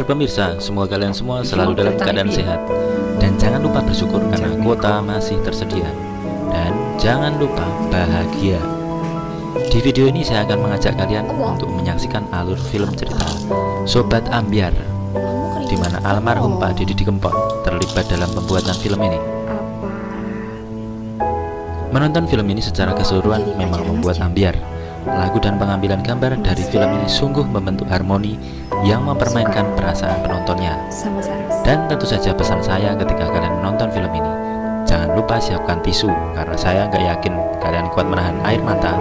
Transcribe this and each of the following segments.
kabar pemirsa? Semoga kalian semua selalu dalam keadaan sehat Dan jangan lupa bersyukur karena kuota masih tersedia Dan jangan lupa bahagia Di video ini saya akan mengajak kalian untuk menyaksikan alur film cerita Sobat Ambiar di mana almarhum Pak Didi Kempot terlibat dalam pembuatan film ini. Menonton film ini secara keseluruhan memang membuat ambiar. Lagu dan pengambilan gambar dari film ini sungguh membentuk harmoni yang mempermainkan perasaan penontonnya. Dan tentu saja pesan saya ketika kalian menonton film ini, jangan lupa siapkan tisu karena saya nggak yakin kalian kuat menahan air mata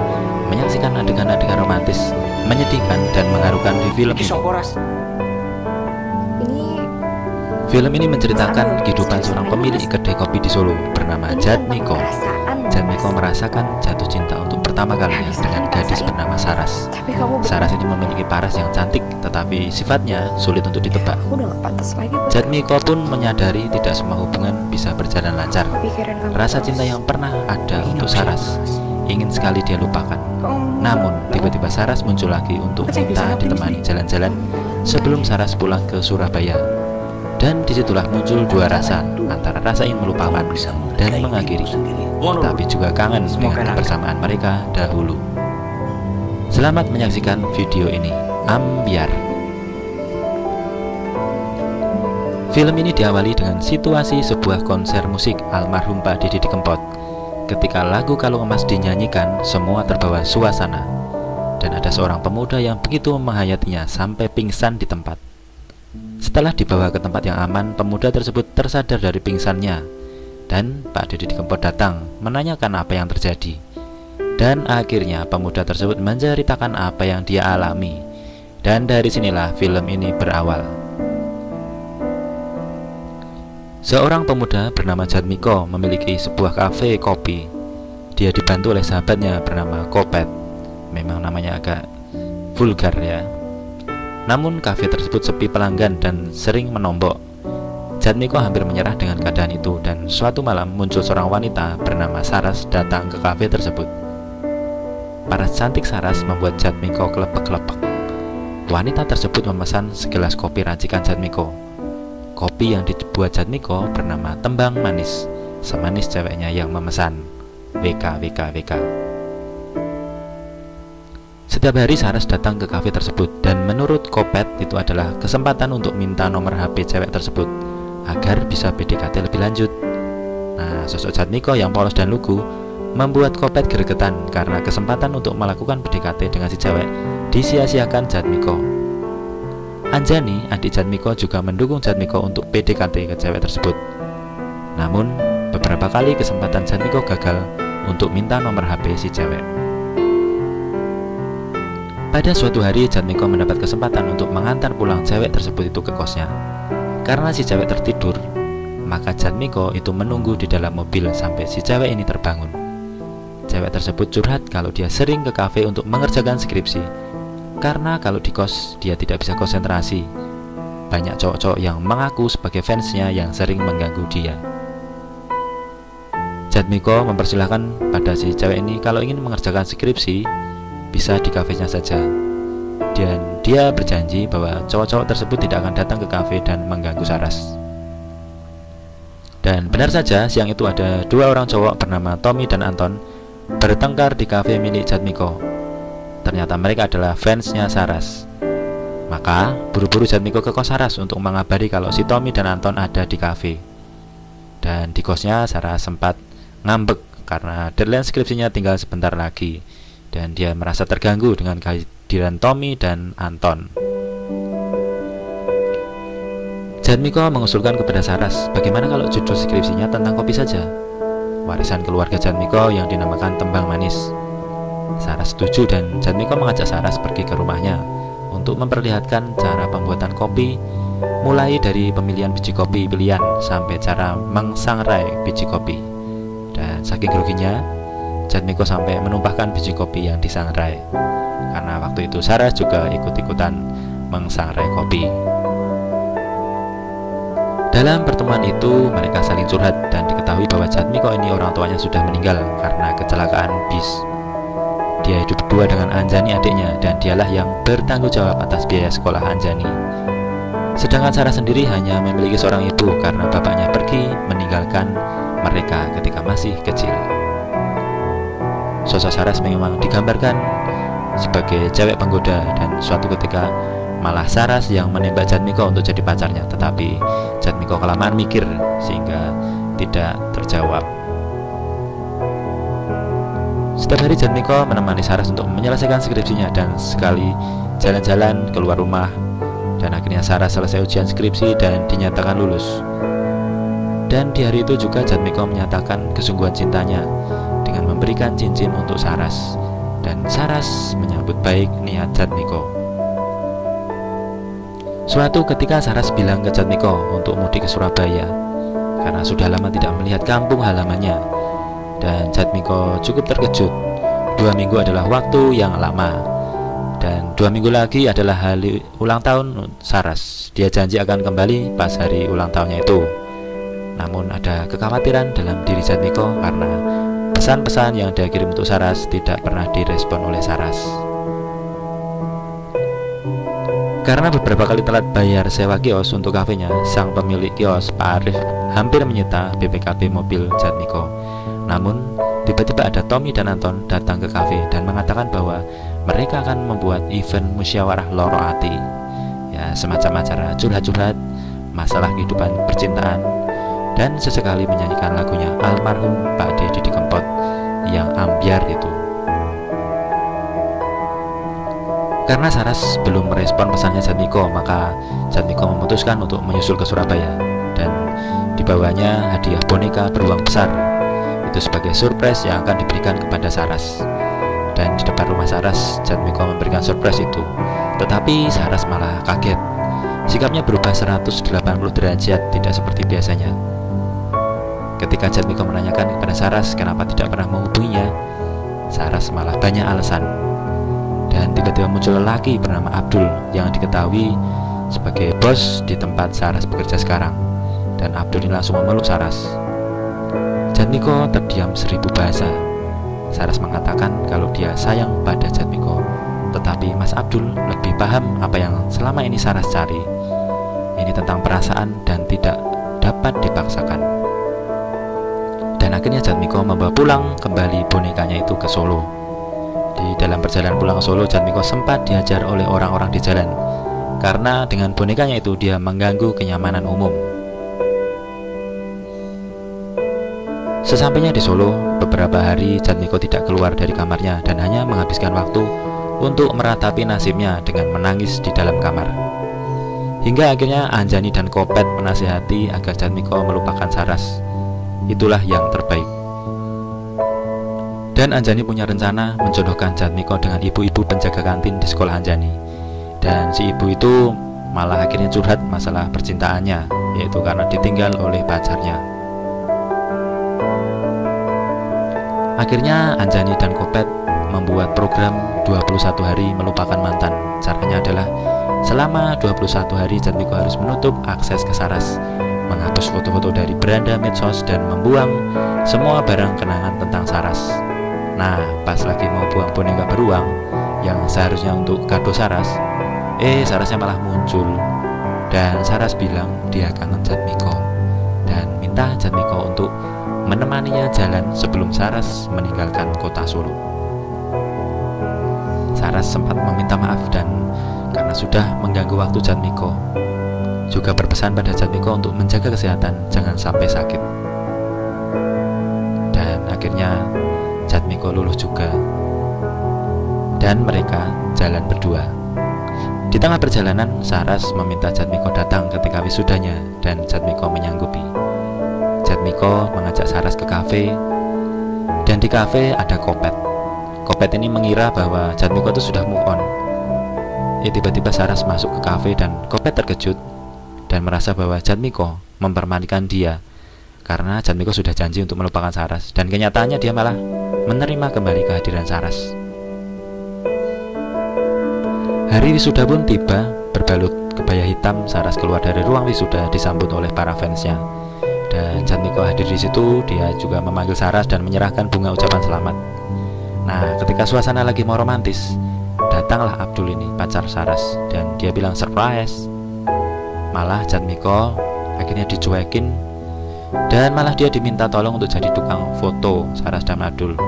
menyaksikan adegan-adegan romantis, menyedihkan dan mengharukan di film ini. Film ini menceritakan kehidupan seorang pemilik kedai kopi di Solo bernama Jatmiko. Jatmiko merasakan jatuh cinta untuk pertama kalinya dengan gadis bernama Saras. Saras ini memiliki paras yang cantik tetapi sifatnya sulit untuk ditebak. Jatmiko pun menyadari tidak semua hubungan bisa berjalan lancar. Rasa cinta yang pernah ada untuk Saras ingin sekali dia lupakan. Namun, tiba-tiba Saras muncul lagi untuk minta ditemani jalan-jalan sebelum Saras pulang ke Surabaya. Dan di situlah muncul dua rasa antara rasa ingin melupakan dan mengakhiri, tapi juga kangen dengan kebersamaan mereka dahulu. Selamat menyaksikan video ini, Ambiar. Film ini diawali dengan situasi sebuah konser musik almarhum Pak Didi Kempot. Ketika lagu Kalung Emas dinyanyikan, semua terbawa suasana. Dan ada seorang pemuda yang begitu menghayatinya sampai pingsan di tempat. Setelah dibawa ke tempat yang aman, pemuda tersebut tersadar dari pingsannya dan Pak Didi Kempot datang menanyakan apa yang terjadi. Dan akhirnya pemuda tersebut menceritakan apa yang dia alami. Dan dari sinilah film ini berawal. Seorang pemuda bernama Jadmiko memiliki sebuah kafe kopi. Dia dibantu oleh sahabatnya bernama Kopet. Memang namanya agak vulgar ya, namun kafe tersebut sepi pelanggan dan sering menombok. Jatmiko hampir menyerah dengan keadaan itu dan suatu malam muncul seorang wanita bernama Saras datang ke kafe tersebut. Paras cantik Saras membuat Jatmiko kelepek-kelepek. Wanita tersebut memesan segelas kopi racikan Jatmiko. Kopi yang dibuat Jatmiko bernama Tembang Manis, semanis ceweknya yang memesan. WK, WK, WK. Setiap hari Saras datang ke kafe tersebut dan menurut Kopet itu adalah kesempatan untuk minta nomor HP cewek tersebut agar bisa PDKT lebih lanjut. Nah, sosok Jatmiko yang polos dan lugu membuat Kopet gregetan karena kesempatan untuk melakukan PDKT dengan si cewek disia-siakan Jatmiko. Anjani, adik Jatmiko juga mendukung Jatmiko untuk PDKT ke cewek tersebut. Namun, beberapa kali kesempatan Jatmiko gagal untuk minta nomor HP si cewek. Pada suatu hari, Jatmiko mendapat kesempatan untuk mengantar pulang cewek tersebut itu ke kosnya. Karena si cewek tertidur, maka Jatmiko itu menunggu di dalam mobil sampai si cewek ini terbangun. Cewek tersebut curhat kalau dia sering ke kafe untuk mengerjakan skripsi. Karena kalau di kos, dia tidak bisa konsentrasi. Banyak cowok-cowok yang mengaku sebagai fansnya yang sering mengganggu dia. Jatmiko mempersilahkan pada si cewek ini kalau ingin mengerjakan skripsi, bisa di kafenya saja. Dan dia berjanji bahwa cowok-cowok tersebut tidak akan datang ke kafe dan mengganggu Saras. Dan benar saja, siang itu ada dua orang cowok bernama Tommy dan Anton bertengkar di kafe milik Jatmiko. Ternyata mereka adalah fansnya Saras. Maka, buru-buru Jatmiko ke kos Saras untuk mengabari kalau si Tommy dan Anton ada di kafe. Dan di kosnya Saras sempat ngambek karena deadline skripsinya tinggal sebentar lagi dan dia merasa terganggu dengan kehadiran Tommy dan Anton. Janmiko mengusulkan kepada Saras, bagaimana kalau judul skripsinya tentang kopi saja? Warisan keluarga Janmiko yang dinamakan Tembang Manis. Saras setuju dan Janmiko mengajak Saras pergi ke rumahnya untuk memperlihatkan cara pembuatan kopi mulai dari pemilihan biji kopi pilihan sampai cara mengsangrai biji kopi. Dan saking groginya, Jatmiko sampai menumpahkan biji kopi yang disangrai. Karena waktu itu Sarah juga ikut-ikutan mengsangrai kopi. Dalam pertemuan itu mereka saling curhat dan diketahui bahwa Jatmiko ini orang tuanya sudah meninggal karena kecelakaan bis. Dia hidup berdua dengan Anjani adiknya dan dialah yang bertanggung jawab atas biaya sekolah Anjani. Sedangkan Sarah sendiri hanya memiliki seorang ibu karena bapaknya pergi meninggalkan mereka ketika masih kecil. Sosok Saras memang digambarkan sebagai cewek penggoda dan suatu ketika malah Saras yang menembak Jatmiko untuk jadi pacarnya. Tetapi Jatmiko kelamaan mikir sehingga tidak terjawab. Setiap hari Jatmiko menemani Saras untuk menyelesaikan skripsinya dan sekali jalan-jalan keluar rumah. Dan akhirnya Saras selesai ujian skripsi dan dinyatakan lulus. Dan di hari itu juga Jatmiko menyatakan kesungguhan cintanya dengan memberikan cincin untuk Saras dan Saras menyambut baik niat Jatmiko. Suatu ketika Saras bilang ke Jatmiko untuk mudik ke Surabaya karena sudah lama tidak melihat kampung halamannya dan Jatmiko cukup terkejut. Dua minggu adalah waktu yang lama dan dua minggu lagi adalah hari ulang tahun Saras. Dia janji akan kembali pas hari ulang tahunnya itu. Namun ada kekhawatiran dalam diri Jatmiko karena pesan-pesan yang dia kirim untuk Saras tidak pernah direspon oleh Saras. Karena beberapa kali telat bayar sewa kios untuk kafenya, sang pemilik kios Pak Arif hampir menyita BPKB mobil Jatmiko. Namun, tiba-tiba ada Tommy dan Anton datang ke kafe dan mengatakan bahwa mereka akan membuat event musyawarah loro ati. Ya, semacam acara curhat-curhat, masalah kehidupan percintaan, dan sesekali menyanyikan lagunya almarhum Pak Deddy ambiar itu. Karena Saras belum merespon pesannya Jatmiko, maka Jatmiko memutuskan untuk menyusul ke Surabaya dan dibawanya hadiah boneka beruang besar itu sebagai surprise yang akan diberikan kepada Saras. Dan di depan rumah Saras, Jatmiko memberikan surprise itu. Tetapi Saras malah kaget. Sikapnya berubah 180 derajat, tidak seperti biasanya. Ketika Jatmiko menanyakan kepada Saras kenapa tidak pernah menghubunginya, Saras malah banyak alasan. Dan tiba-tiba muncul lelaki bernama Abdul yang diketahui sebagai bos di tempat Saras bekerja sekarang. Dan Abdul ini langsung memeluk Saras. Jatmiko terdiam seribu bahasa. Saras mengatakan kalau dia sayang pada Jatmiko, tetapi Mas Abdul lebih paham apa yang selama ini Saras cari. Ini tentang perasaan dan tidak dapat dipaksakan. Dan akhirnya Jatmiko membawa pulang kembali bonekanya itu ke Solo. Di dalam perjalanan pulang ke Solo, Jatmiko sempat diajar oleh orang-orang di jalan karena dengan bonekanya itu dia mengganggu kenyamanan umum. Sesampainya di Solo, beberapa hari Jatmiko tidak keluar dari kamarnya dan hanya menghabiskan waktu untuk meratapi nasibnya dengan menangis di dalam kamar. Hingga akhirnya Anjani dan Kopet menasihati agar Jatmiko melupakan Saras. Itulah yang terbaik. Dan Anjani punya rencana menjodohkan Jatmiko dengan ibu-ibu penjaga kantin di sekolah Anjani. Dan si ibu itu malah akhirnya curhat masalah percintaannya, yaitu karena ditinggal oleh pacarnya. Akhirnya Anjani dan Kopet membuat program 21 hari melupakan mantan. Caranya adalah selama 21 hari Jatmiko harus menutup akses ke Saras, menghapus foto-foto dari beranda medsos dan membuang semua barang kenangan tentang Saras. Nah, pas lagi mau buang boneka beruang yang seharusnya untuk kado Saras, eh Sarasnya malah muncul dan Saras bilang dia kangen Jatmiko dan minta Jatmiko untuk menemaninya jalan sebelum Saras meninggalkan kota Solo. Saras sempat meminta maaf dan karena sudah mengganggu waktu Jatmiko, juga berpesan pada Jatmiko untuk menjaga kesehatan, jangan sampai sakit. Dan akhirnya Jatmiko lulus juga. Dan mereka jalan berdua. Di tengah perjalanan, Saras meminta Jatmiko datang ketika wisudanya dan Jatmiko menyanggupi. Miko mengajak Saras ke kafe dan di kafe ada Kopet. Kopet ini mengira bahwa Jatmiko itu sudah move on. Ya tiba-tiba Saras masuk ke kafe dan Kopet terkejut dan merasa bahwa Jatmiko mempermainkan dia karena Jatmiko sudah janji untuk melupakan Saras. Dan kenyataannya dia malah menerima kembali kehadiran Saras. Hari wisuda pun tiba, berbalut kebaya hitam, Saras keluar dari ruang wisuda disambut oleh para fansnya. Dan Jatmiko hadir di situ dia juga memanggil Saras dan menyerahkan bunga ucapan selamat. Nah ketika suasana lagi mau romantis datanglah Abdul ini pacar Saras. Dan dia bilang surprise Malah Jatmiko akhirnya dicuekin dan malah dia diminta tolong untuk jadi tukang foto Saras dan Madul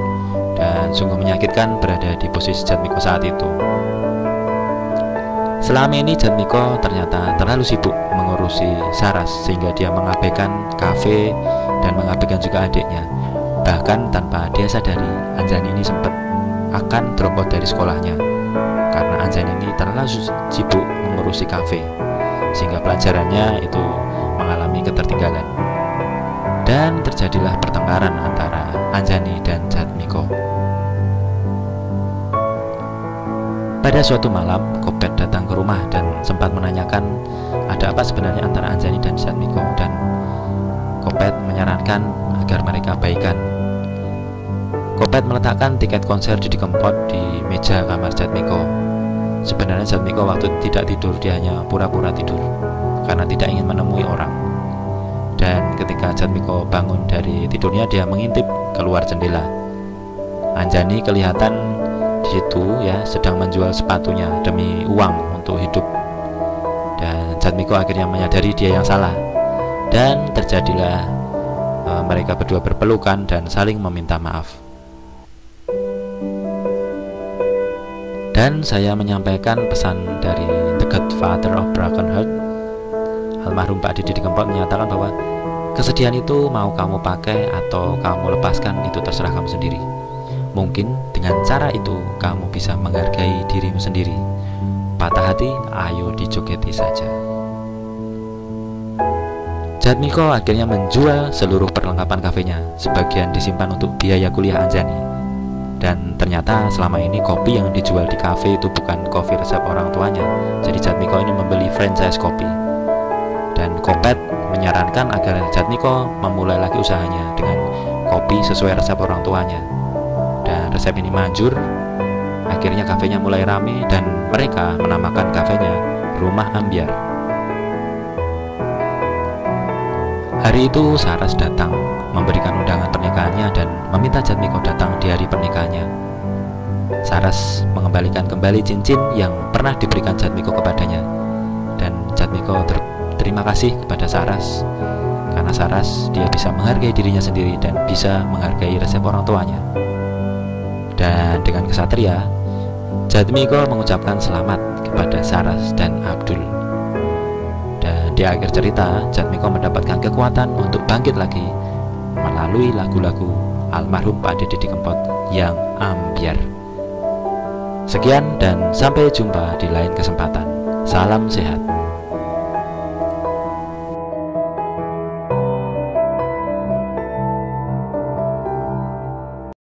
dan sungguh menyakitkan berada di posisi Jatmiko saat itu. Selama ini Jatmiko ternyata terlalu sibuk mengurusi Saras sehingga dia mengabaikan kafe dan mengabaikan juga adiknya. Bahkan tanpa dia sadari, Anjani ini sempat akan drop dari sekolahnya karena Anjani ini terlalu sibuk mengurusi kafe sehingga pelajarannya itu mengalami ketertinggalan dan terjadilah pertengkaran antara Anjani dan Jatmiko. Pada suatu malam, Kopet datang ke rumah dan sempat menanyakan ada apa sebenarnya antara Anjani dan Jatmiko dan Kopet menyarankan agar mereka baikan. Kopet meletakkan tiket konser di Kempot di meja kamar Jatmiko. Sebenarnya Jatmiko waktu tidak tidur dia hanya pura-pura tidur karena tidak ingin menemui orang. Dan ketika Jatmiko bangun dari tidurnya dia mengintip keluar jendela. Anjani kelihatan di situ ya sedang menjual sepatunya demi uang untuk hidup dan Jatmiko akhirnya menyadari dia yang salah dan terjadilah e, mereka berdua berpelukan dan saling meminta maaf dan saya menyampaikan pesan dari The Godfather of Broken Heart almarhum Pak Didi Kempot menyatakan bahwa kesedihan itu mau kamu pakai atau kamu lepaskan itu terserah kamu sendiri Mungkin dengan cara itu kamu bisa menghargai dirimu sendiri. Patah hati, ayo dijogeti saja. Jatmiko akhirnya menjual seluruh perlengkapan kafenya, sebagian disimpan untuk biaya kuliah Anjani. Dan ternyata selama ini kopi yang dijual di kafe itu bukan kopi resep orang tuanya. Jadi Jatmiko ini membeli franchise kopi. Dan Kopet menyarankan agar Jatmiko memulai lagi usahanya dengan kopi sesuai resep orang tuanya resep ini manjur, akhirnya kafenya mulai rame dan mereka menamakan kafenya Rumah Ambiar. Hari itu Saras datang memberikan undangan pernikahannya dan meminta Jatmiko datang di hari pernikahannya. Saras mengembalikan kembali cincin yang pernah diberikan Jatmiko kepadanya dan Jatmiko terima kasih kepada Saras karena Saras dia bisa menghargai dirinya sendiri dan bisa menghargai resep orang tuanya. Dan dengan kesatria, Jatmiko mengucapkan selamat kepada Saras dan Abdul. Di akhir cerita, Jatmiko mendapatkan kekuatan untuk bangkit lagi melalui lagu-lagu almarhum Pak Didi Kempot yang ambiar. Sekian dan sampai jumpa di lain kesempatan. Salam sehat.